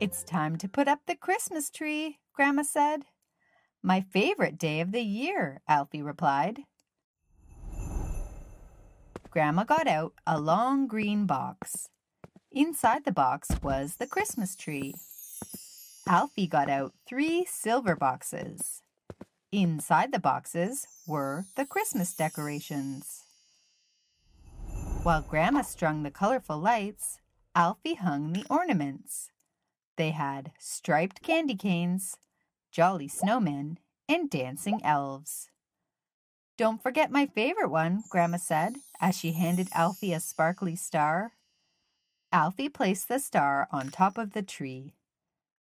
It's time to put up the Christmas tree, Grandma said. My favorite day of the year, Alfie replied. Grandma got out a long green box. Inside the box was the Christmas tree. Alfie got out three silver boxes. Inside the boxes were the Christmas decorations. While Grandma strung the colorful lights, Alfie hung the ornaments. They had striped candy canes, jolly snowmen, and dancing elves. Don't forget my favorite one, Grandma said as she handed Alfie a sparkly star. Alfie placed the star on top of the tree.